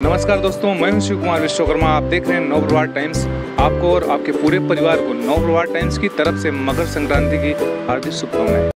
नमस्कार दोस्तों, मैं हूँ शिव कुमार विश्वकर्मा। आप देख रहे हैं नवप्रभात टाइम्स। आपको और आपके पूरे परिवार को नवप्रभात टाइम्स की तरफ़ से मकर संक्रांति की हार्दिक शुभकामनाएँ।